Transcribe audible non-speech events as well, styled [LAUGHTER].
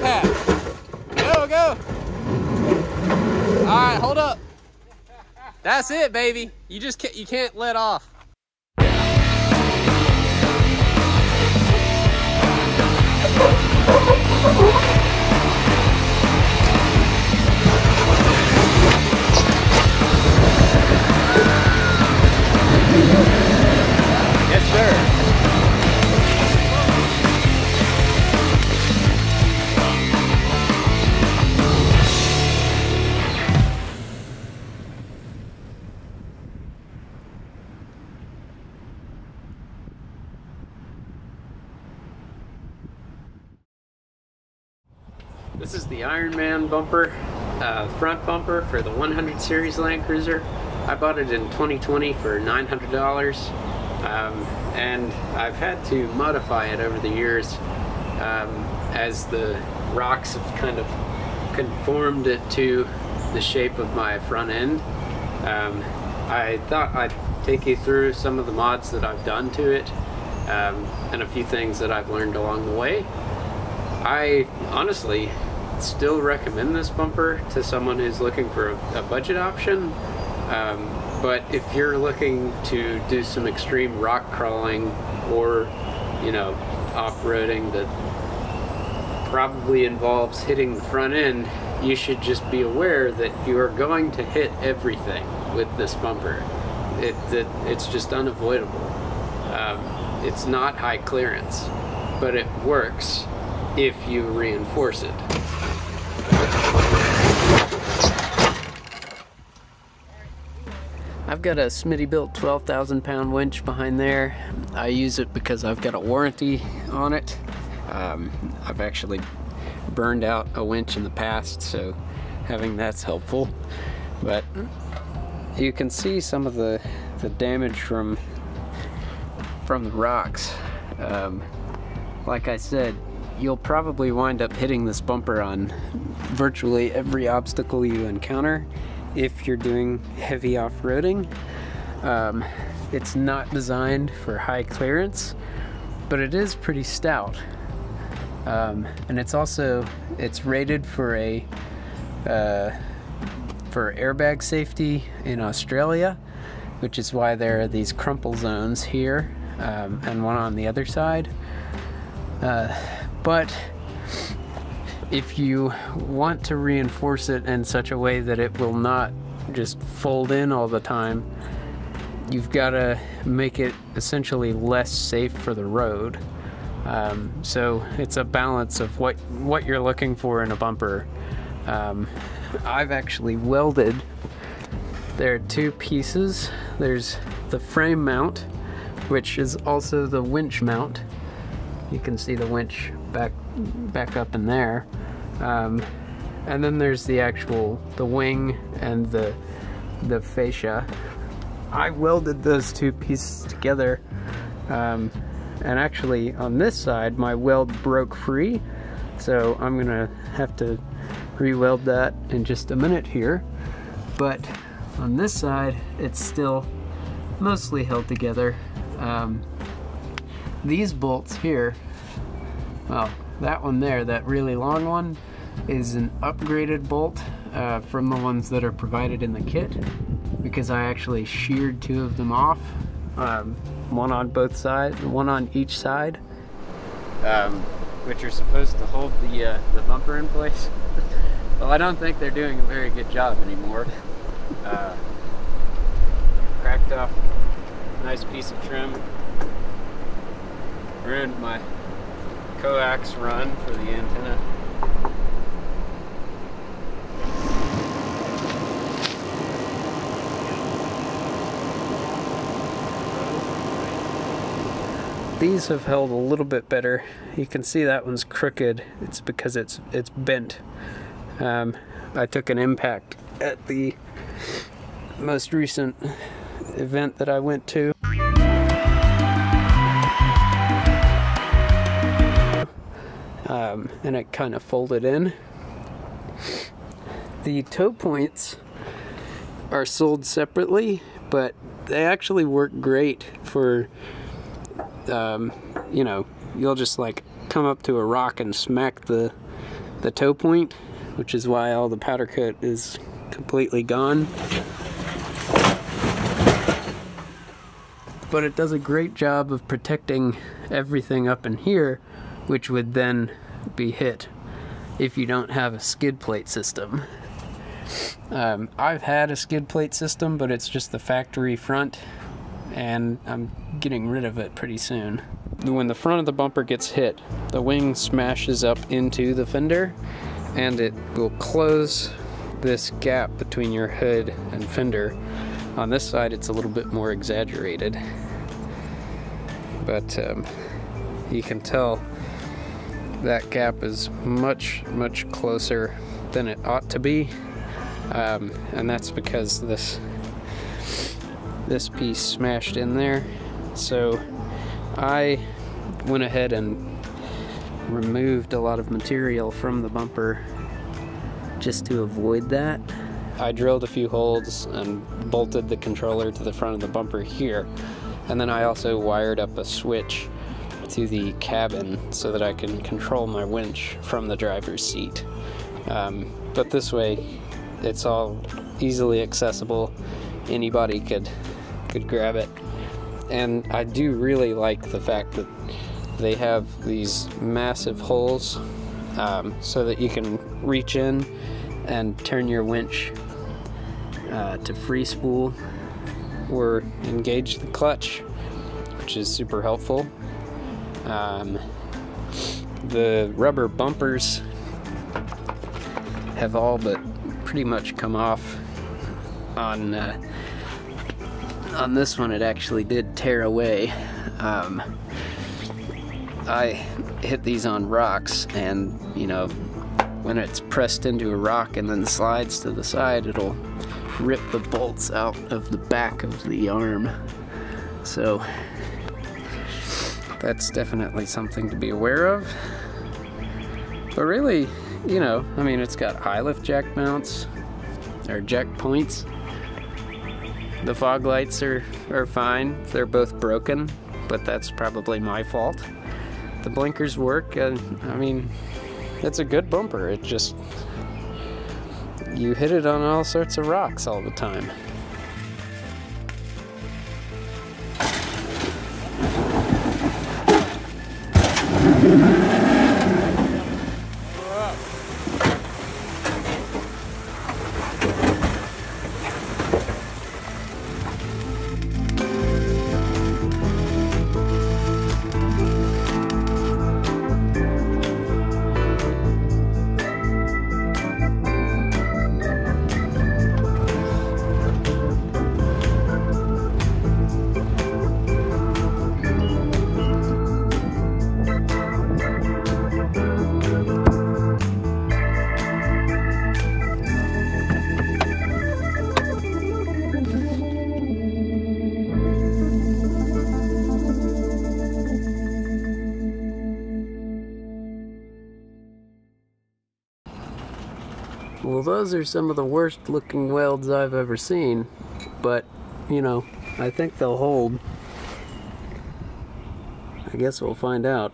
half. Go, go. All right, hold up. That's it, baby. You just can't, you can't let off. This is the Ironman bumper, uh, front bumper for the 100 Series Land Cruiser. I bought it in 2020 for $900, um, and I've had to modify it over the years um, as the rocks have kind of conformed it to the shape of my front end. Um, I thought I'd take you through some of the mods that I've done to it um, and a few things that I've learned along the way. I honestly still recommend this bumper to someone who's looking for a, a budget option. Um, but if you're looking to do some extreme rock crawling or, you know, off-roading that probably involves hitting the front end, you should just be aware that you are going to hit everything with this bumper. It, it it's just unavoidable. Um, it's not high clearance, but it works if you reinforce it. I've got a Smittybilt 12,000 pound winch behind there. I use it because I've got a warranty on it. Um, I've actually burned out a winch in the past, so having that's helpful. But you can see some of the, the damage from from the rocks. Um, like I said, you'll probably wind up hitting this bumper on virtually every obstacle you encounter if you're doing heavy off-roading. Um, it's not designed for high clearance, but it is pretty stout. Um, and it's also it's rated for a uh, for airbag safety in Australia, which is why there are these crumple zones here um, and one on the other side. Uh, but if you want to reinforce it in such a way that it will not just fold in all the time, you've got to make it essentially less safe for the road. Um, so it's a balance of what what you're looking for in a bumper. Um, I've actually welded. There are two pieces. There's the frame mount, which is also the winch mount. You can see the winch back back up in there. Um, and then there's the actual the wing and the the fascia. I welded those two pieces together. Um, and actually on this side my weld broke free so I'm gonna have to re-weld that in just a minute here but on this side it's still mostly held together um, these bolts here well that one there that really long one is an upgraded bolt uh, from the ones that are provided in the kit because I actually sheared two of them off um, one on both sides, one on each side, um, which are supposed to hold the uh, the bumper in place. [LAUGHS] well, I don't think they're doing a very good job anymore. [LAUGHS] Uh, cracked off a nice piece of trim, ruined my coax run for the antenna. These have held a little bit better. You can see that one's crooked. It's because it's it's bent. Um, I took an impact at the most recent event that I went to. Um, and it kind of folded in. The toe points are sold separately, but they actually work great for um, you know, you'll just like come up to a rock and smack the the toe point, which is why all the powder coat is completely gone. But it does a great job of protecting everything up in here, which would then be hit if you don't have a skid plate system. Um, I've had a skid plate system, but it's just the factory front, and I'm getting rid of it pretty soon. When the front of the bumper gets hit, the wing smashes up into the fender, and it will close this gap between your hood and fender. On this side, it's a little bit more exaggerated, but um, you can tell that gap is much, much closer than it ought to be. Um, and that's because this this piece smashed in there. So I went ahead and removed a lot of material from the bumper just to avoid that. I drilled a few holes and bolted the controller to the front of the bumper here. And then I also wired up a switch to the cabin so that I can control my winch from the driver's seat. Um, but this way, it's all easily accessible. Anybody could could grab it. And I do really like the fact that they have these massive holes um, so that you can reach in and turn your winch uh, to free spool or engage the clutch, which is super helpful. Um, the rubber bumpers have all but pretty much come off on uh, on this one. It actually did tear away. Um, I hit these on rocks and you know when it's pressed into a rock and then slides to the side it'll rip the bolts out of the back of the arm. So that's definitely something to be aware of but really you know, I mean, it's got high lift jack mounts or jack points. The fog lights are, are fine. They're both broken, but that's probably my fault. The blinkers work, and I mean, it's a good bumper. It just, you hit it on all sorts of rocks all the time. Well, those are some of the worst looking welds I've ever seen, but, you know, I think they'll hold. I guess we'll find out.